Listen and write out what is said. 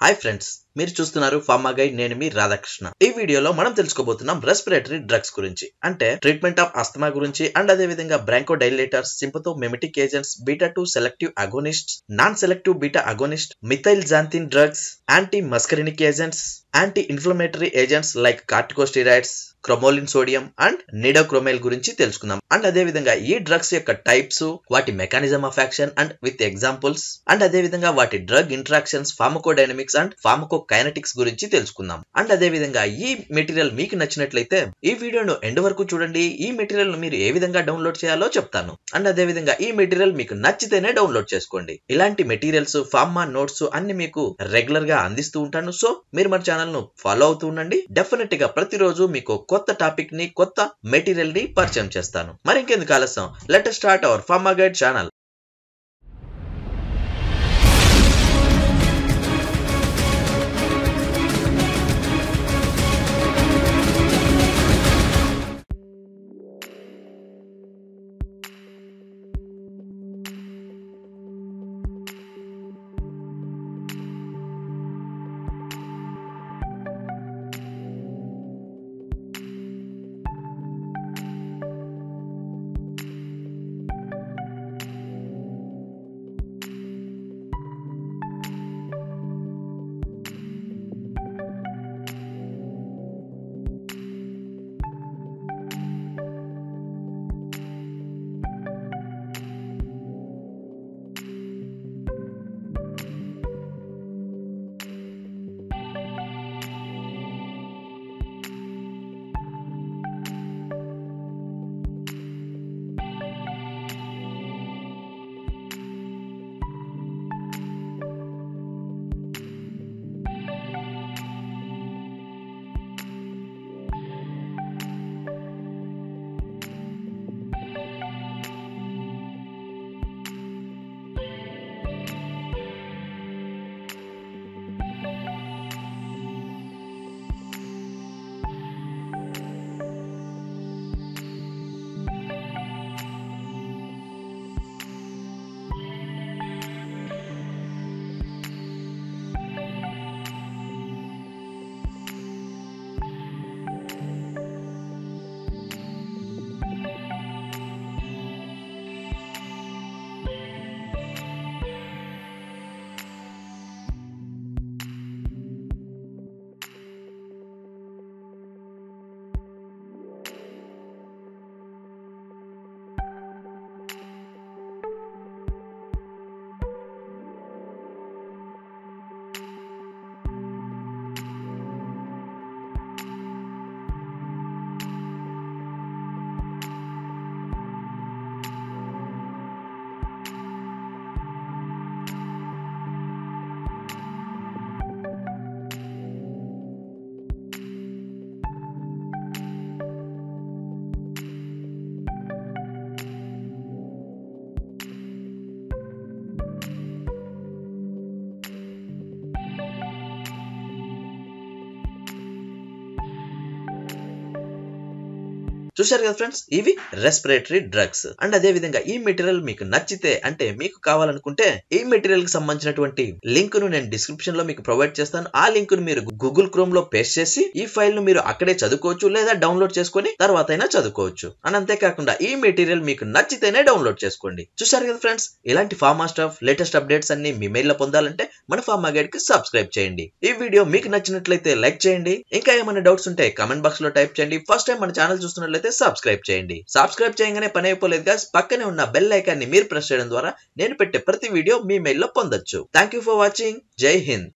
Hi friends మీరు చూస్తున్నారు pharma guide నేను మీ రాధాకృష్ణ. ఈ వీడియోలో మనం తెలుసుకోబోతున్నాం రెస్పిరేటరీ డ్రగ్స్ గురించి. అంటే ట్రీట్మెంట్ ఆఫ్ అస్తమా గురించి అండ్ అదే విధంగా bronchodilators sympathomimetic agents beta two selective agonist non selective beta agonist methylxanthine drugs anti muscarinic agents anti inflammatory agents like corticosteroids cromolyn sodium and nedocromil గురించి తెలుసుకుందాం. And అదే విధంగా ఈ డ్రగ్స్ యొక్క types వాటి mechanism of action and with examples and అదే విధంగా వాటి drug interactions pharmacodynamics and pharmacokinetics గురించి తెలుసుకుందాం. అండ్ అదే విధంగా ఈ మెటీరియల్ మీకు నచ్చినట్లయితే ఈ వీడియోను ఎండ్ వరకు చూడండి. ఈ మెటీరియల్ మీరు ఏ విధంగా డౌన్లోడ్ చేయాలో చెప్తాను. అండ్ అదే విధంగా ఈ మెటీరియల్ మీకు నచ్చితేనే డౌన్లోడ్ చేసుకోండి. ఇలాంటి మెటీరియల్స్ ఫార్మా నోట్స్ అన్ని మీకు రెగ్యులర్గా అందిస్తూ ఉంటాను. సో మీరు మన ఛానల్ను ఫాలో అవుతూ ఉండండి. డెఫినెట్గా ప్రతిరోజు మీకు కొత్త టాపిక్ని కొత్త మెటీరియల్ని పరిచయం చేస్తాను. మరి ఇంకెందుకు ఆలస్యం? Let start our pharma guide channel చూశారు కదా ఫ్రెండ్స్? ఇవి రెస్పిరేటరీ డ్రగ్స్ అండ్ అదే విధంగా ఈ మెటీరియల్ మీకు నచ్చితే అంటే మీకు కావాలనుకుంటే ఈ మెటీరియల్కి సంబంధించినటువంటి లింక్ను నేను డిస్క్రిప్షన్లో మీకు ప్రొవైడ్ చేస్తాను. ఆ లింక్ను మీరు గూగుల్ క్రోమ్లో పేస్ట్ చేసి ఈ ఫైల్ను మీరు అక్కడే చదువుకోవచ్చు లేదా డౌన్లోడ్ చేసుకుని తర్వాత అయినా చదువుకోవచ్చు. అండ్ అంతేకాకుండా ఈ మెటీరియల్ మీకు నచ్చితేనే డౌన్లోడ్ చేసుకోండి. చూశారు కదా ఫ్రెండ్స్? ఇలాంటి ఫార్మా స్టాఫ్ లేటెస్ట్ అప్డేట్స్ అన్ని మీ మెయిల్లో పొందాలంటే మన ఫార్మా గైడ్కి సబ్స్క్రైబ్ చేయండి. ఈ వీడియో మీకు నచ్చినట్లయితే లైక్ చేయండి. ఇంకా ఏమైనా డౌట్స్ ఉంటే కామెంట్ బాక్స్లో టైప్ చేయండి. ఫస్ట్ టైం మన ఛానల్ చూస్తున్నట్లయితే సబ్స్క్రైబ్ చేయండి. సబ్స్క్రైబ్ చేయగానే పని అయిపోలేదు గా పక్కనే ఉన్న బెల్ ఐకాన్ని మీరు ప్రెస్ చేయడం ద్వారా నేను పెట్టే ప్రతి వీడియో మీ మెయిల్లో పొందొచ్చు. థ్యాంక్ యూ ఫర్ వాచింగ్ జై హింద్